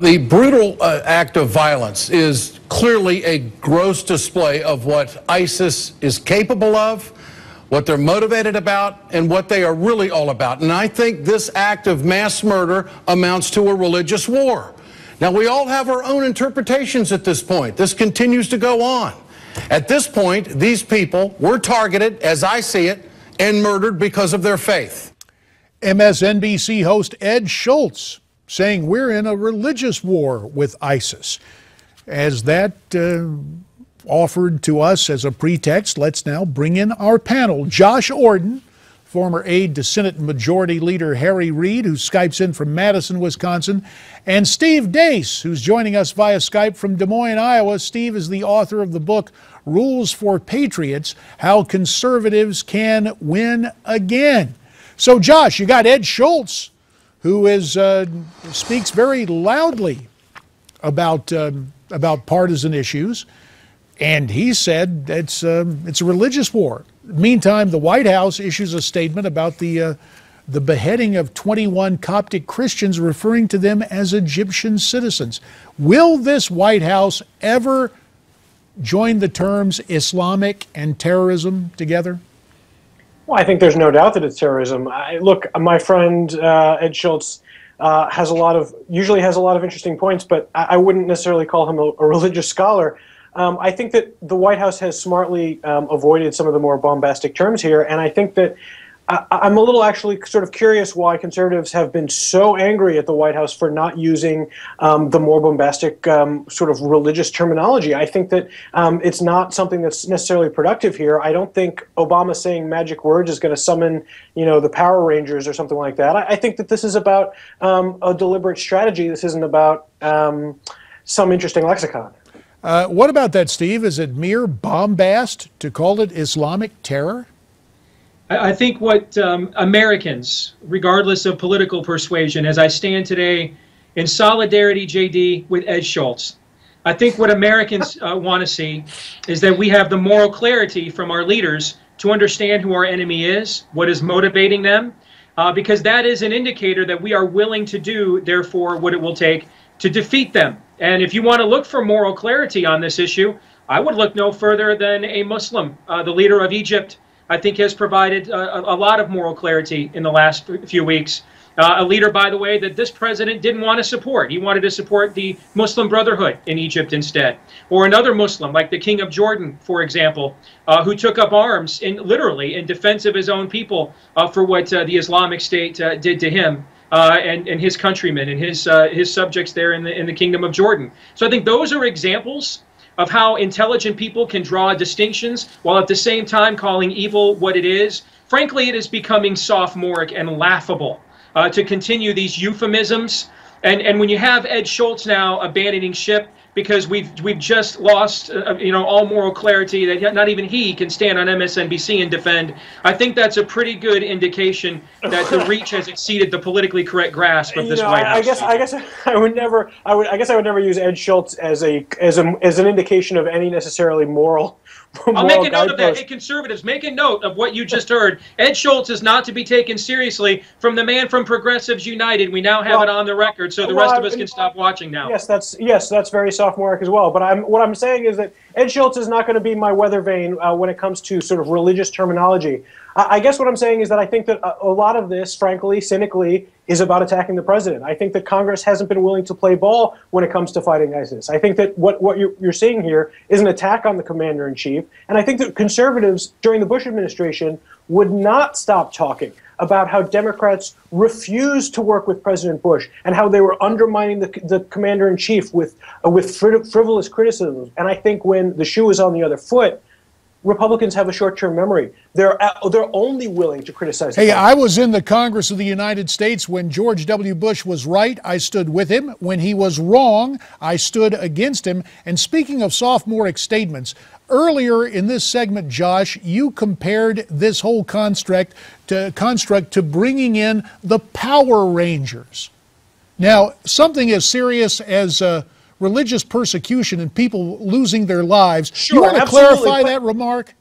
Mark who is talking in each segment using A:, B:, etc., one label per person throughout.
A: The brutal uh, act of violence is clearly a gross display of what ISIS is capable of, what they're motivated about, and what they are really all about. And I think this act of mass murder amounts to a religious war. Now, we all have our own interpretations at this point. This continues to go on. At this point, these people were targeted, as I see it, and murdered because of their faith.
B: MSNBC host Ed Schultz saying we're in a religious war with ISIS. As that uh, offered to us as a pretext, let's now bring in our panel. Josh Orton, former aide to Senate Majority Leader Harry Reid, who Skypes in from Madison, Wisconsin, and Steve Deace, who's joining us via Skype from Des Moines, Iowa. Steve is the author of the book Rules for Patriots How Conservatives Can Win Again. So, Josh, you got Ed Schultz who is, uh, speaks very loudly about, um, about partisan issues. And he said it's, um, it's a religious war. Meantime, the White House issues a statement about the, uh, the beheading of 21 Coptic Christians, referring to them as Egyptian citizens. Will this White House ever join the terms Islamic and terrorism together?
C: Well, I think there's no doubt that it's terrorism. I, look, my friend uh, Ed Schultz uh, has a lot of usually has a lot of interesting points, but I, I wouldn't necessarily call him a, a religious scholar. Um, I think that the White House has smartly um, avoided some of the more bombastic terms here, and I think that I, am a little actually sort of curious why conservatives have been so angry at the White House for not using um, the more bombastic um, sort of religious terminology. I think that um, it's not something that's necessarily productive here. I don't think Obama saying magic words is going to summon, you know, the Power Rangers or something like that. I, I think that this is about um, a deliberate strategy. This isn't about um, some interesting lexicon.
B: Uh, what about that, Steve? Is it mere bombast to call it Islamic terror?
D: I think what um, Americans, regardless of political persuasion, as I stand today in solidarity, JD, with Ed Schultz, I think what Americans uh, want to see is that we have the moral clarity from our leaders to understand who our enemy is, what is motivating them, uh, because that is an indicator that we are willing to do, therefore, what it will take to defeat them. And if you want to look for moral clarity on this issue, I would look no further than a Muslim, uh, the leader of Egypt I think has provided a, a lot of moral clarity in the last few weeks. Uh, a leader, by the way, that this president didn't want to support. He wanted to support the Muslim Brotherhood in Egypt instead. Or another Muslim, like the King of Jordan, for example, uh, who took up arms in literally in defense of his own people uh, for what uh, the Islamic State uh, did to him. Uh, and, and his countrymen and his his subjects there in the in the kingdom of Jordan. So I think those are examples of how intelligent people can draw distinctions while at the same time calling evil what it is. Frankly, it is becoming sophomoric and laughable uh, to continue these euphemisms. And, and when you have Ed Schultz now abandoning ship, because we've we've just lost uh, you know all moral clarity that not even he can stand on MSNBC and defend. I think that's a pretty good indication that the reach has exceeded the politically correct grasp of this
C: you know,
D: White House.
C: I guess I guess I would never I would I guess I would never use Ed Schultz as a as a as an indication of any necessarily moral
D: I'll make a note of that. Hey, conservatives, make a note of what you just heard. Ed Schultz is not to be taken seriously from the man from Progressives United. We now have well, it on the record, so the well, rest of us can stop watching now.
C: Yes, that's yes, that's very sophomoric as well. But I'm what I'm saying is that Ed Schultz is not going to be my weather vane uh, when it comes to sort of religious terminology. I guess what I'm saying is that I think that a lot of this, frankly, cynically, is about attacking the president. I think that Congress hasn't been willing to play ball when it comes to fighting ISIS. I think that what, what you're, you're seeing here is an attack on the commander in chief. And I think that conservatives during the Bush administration would not stop talking about how Democrats refused to work with President Bush and how they were undermining the, the commander in chief with, uh, with frivolous criticisms. And I think when the shoe is on the other foot, Republicans have a short-term memory. They're they're only willing to criticize.
B: Hey, I was in the Congress of the United States when George W. Bush was right. I stood with him. When he was wrong, I stood against him. And speaking of sophomoric statements, earlier in this segment, Josh, you compared this whole construct to construct to bringing in the Power Rangers. Now, something as serious as uh, religious persecution and people losing their lives.
C: Sure,
B: you want to clarify that remark?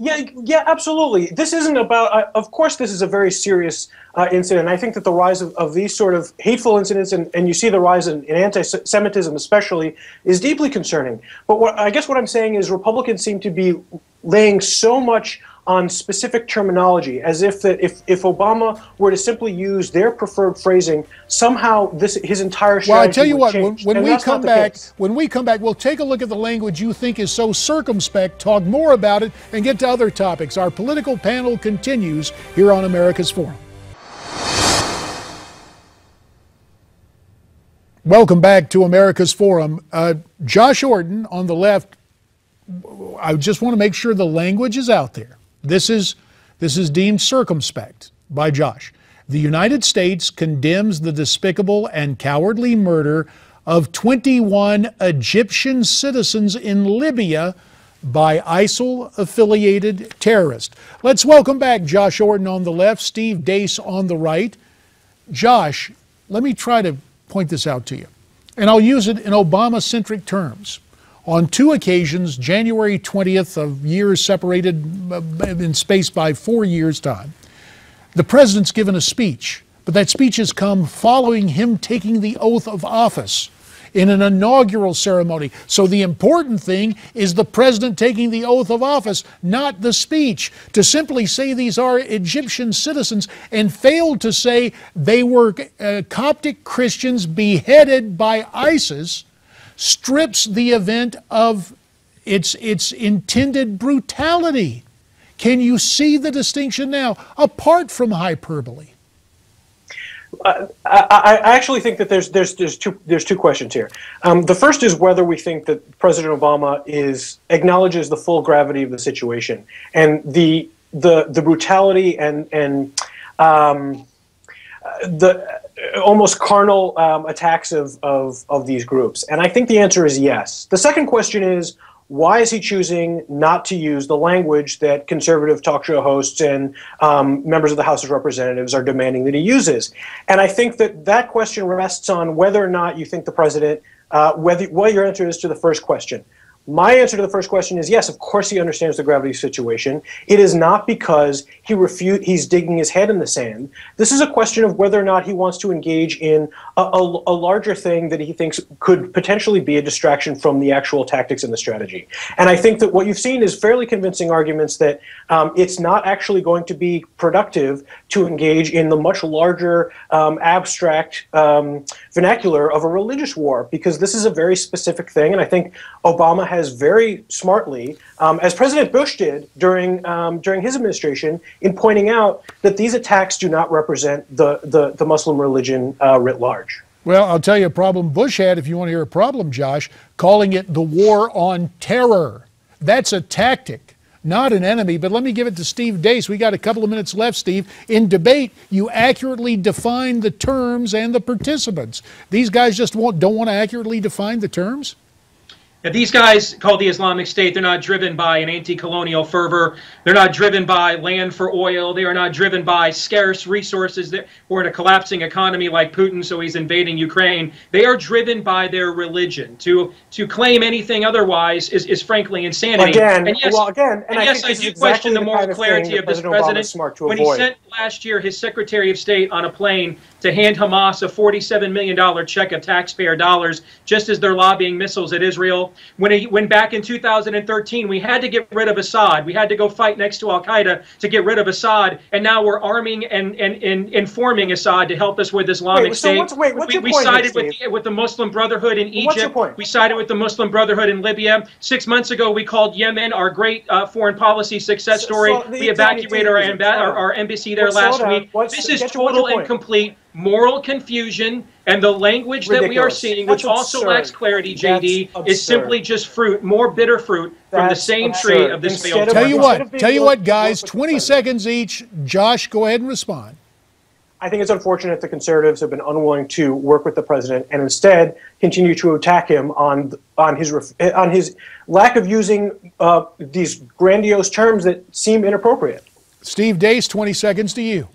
C: Yeah, yeah, absolutely. This isn't about. Uh, of course, this is a very serious uh, incident. I think that the rise of, of these sort of hateful incidents, and, and you see the rise in, in anti-Semitism, especially, is deeply concerning. But what I guess what I'm saying is Republicans seem to be laying so much on specific terminology, as if that if, if Obama were to simply use their preferred phrasing, somehow this his entire strategy
B: Well, I tell you what,
C: change.
B: when, when we come back,
C: case.
B: when we come back, we'll take a look at the language you think is so circumspect, talk more about it, and get to other topics. Our political panel continues here on America's Forum. Welcome back to America's Forum. Uh, Josh Orton on the left. I just want to make sure the language is out there. This is this is deemed circumspect by Josh. The United States condemns the despicable and cowardly murder of 21 Egyptian citizens in Libya by ISIL affiliated terrorists. Let's welcome back Josh Orton on the left, Steve Deace on the right. Josh, let me try to point this out to you, and I'll use it in Obama centric terms. On two occasions, January 20th of years separated uh, in space by four years' time, the president's given a speech, but that speech has come following him taking the oath of office in an inaugural ceremony. So the important thing is the president taking the oath of office, not the speech. To simply say these are Egyptian citizens and fail to say they were uh, Coptic Christians beheaded by ISIS strips the event of its, its intended brutality. Can you see the distinction now, apart from hyperbole?
C: I, I actually think that there's there's there's two there's two questions here. Um, the first is whether we think that President Obama is acknowledges the full gravity of the situation and the the the brutality and and um, the almost carnal um, attacks of, of of these groups. And I think the answer is yes. The second question is why is he choosing not to use the language that conservative talk show hosts and um, members of the House of Representatives are demanding that he uses? And I think that that question rests on whether or not you think the president, uh, whether what your answer is to the first question. My answer to the first question is yes, of course he understands the gravity situation. It is not because he refu- he's digging his head in the sand. This is a question of whether or not he wants to engage in a, a, a larger thing that he thinks could potentially be a distraction from the actual tactics and the strategy. And I think that what you've seen is fairly convincing arguments that um, it's not actually going to be productive to engage in the much larger um, abstract um, vernacular of a religious war because this is a very specific thing. And I think Obama has very smartly, um, as President Bush did during um, during his administration, in pointing out that these attacks do not represent the the, the Muslim religion uh, writ large.
B: Well, I'll tell you a problem Bush had, if you want to hear a problem, Josh, calling it the war on terror. That's a tactic, not an enemy. But let me give it to Steve Deace. We got a couple of minutes left, Steve. In debate, you accurately define the terms and the participants. These guys just don't want to accurately define the terms?
D: Now, these guys called the Islamic State, they're not driven by an anti colonial fervor. They're not driven by land for oil. They are not driven by scarce resources that, or in a collapsing economy like Putin, so he's invading Ukraine. They are driven by their religion. To to claim anything otherwise is, is frankly insanity.
C: Again,
D: and yes,
C: well, again, and
D: and
C: I
D: yes, I do
C: exactly
D: question the moral
C: kind of
D: clarity of this
C: President
D: president.
C: smart to
D: when
C: avoid.
D: he sent last year his Secretary of State on a plane to hand Hamas a $47 million check of taxpayer dollars just as they're lobbying missiles at Israel. When, he, when back in 2013 we had to get rid of Assad, we had to go fight next to Al Qaeda to get rid of Assad, and now we're arming and, and, and informing Assad to help us with Islamic
C: Wait, so
D: State.
C: what's- wait, what's
D: we, we
C: point here,
D: sided with, the, with the Muslim Brotherhood in Egypt.
C: what's your point?
D: We sided with the Muslim Brotherhood in Libya. Six months ago, we called Yemen our great uh, foreign policy success
C: So-
D: story.
C: so
D: we evacuated our, our, our embassy there
C: Well,
D: last week.
C: What's-
D: this is
C: get to- what's your
D: total and complete moral confusion, and the language that we are seeing,
C: That's
D: which also lacks clarity, JD,
C: That's
D: is simply just fruit, more bitter fruit from the
C: That's
D: same tree of this
C: Instead
D: failed
C: of-
B: Tell you what, tell you what, guys,
C: work with the
B: 20 seconds each. Josh, go ahead and respond.
C: I think it's unfortunate the conservatives have been unwilling to work with the president and instead continue to attack him on on his on his lack of using uh, these grandiose terms that seem inappropriate.
B: Steve Deace, 20 seconds to you.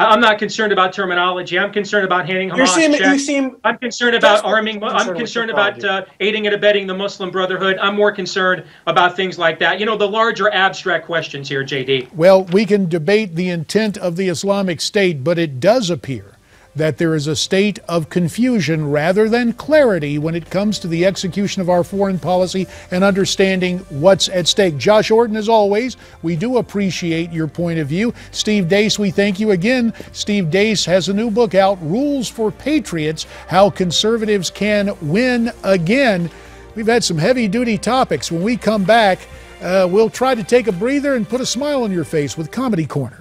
D: I- I'm not concerned about terminology. I'm concerned about handing
C: You
D: Hamas
C: seem you seem
D: I'm concerned about arming.
C: I'm
D: I'm
C: concerned with
D: concerned
C: your
D: about uh, aiding and abetting the Muslim Brotherhood. I'm more concerned about things like that. You know, the larger abstract questions here, JD.
B: Well, we can debate the intent of the Islamic State, but it does appear that there is a state of confusion rather than clarity when it comes to the execution of our foreign policy and understanding what's at stake. Josh Orton, as always, we do appreciate your point of view. Steve Deace, we thank you again. Steve Deace has a new book out, Rules for Patriots How Conservatives Can Win Again. We've had some heavy duty topics. When we come back, uh, we'll try to take a breather and put a smile on your face with Comedy Corner.